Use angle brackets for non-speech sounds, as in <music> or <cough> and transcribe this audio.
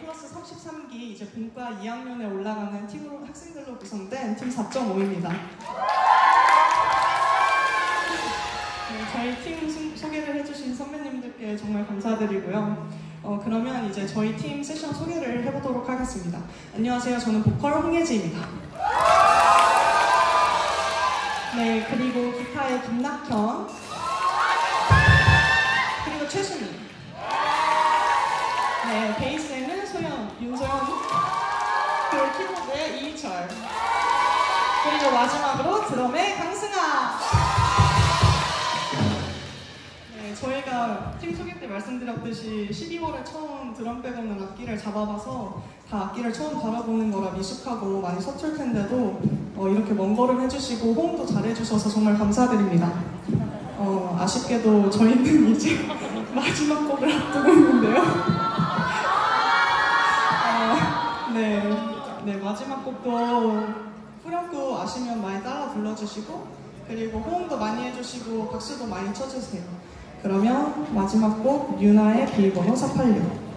플러스 33기 이제 본과 2학년에 올라가는 팀으로 학생들로 구성된 팀 4.5입니다. 네, 저희 팀 소- 소개를 해주신 선배님들께 정말 감사드리고요. 어, 그러면 이제 저희 팀 세션 소개를 해보도록 하겠습니다. 안녕하세요. 저는 보컬 홍예지입니다. 네, 그리고 기타의 김낙현. 그리고 마지막으로 드럼의 강승아. 네, 저희가 팀 소개 때 말씀드렸듯이 12월에 처음 드럼 빼고는 악기를 잡아봐서 다 악기를 처음 다뤄보는 거라 미숙하고 많이 서툴 텐데도 어, 이렇게 먼 걸음 해주시고 호응도 잘해주셔서 정말 감사드립니다. 어, 아쉽게도 저희는 <laughs> 이제 마지막 곡을 앞두고 있는데요. 어, 네, 네, 마지막 곡도 후렴구 아시면 많이 따라 불러주시고 그리고 호응도 많이 해주시고 박수도 많이 쳐주세요. 그러면 마지막 곡 유나의 비번호 486